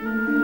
Mm-hmm.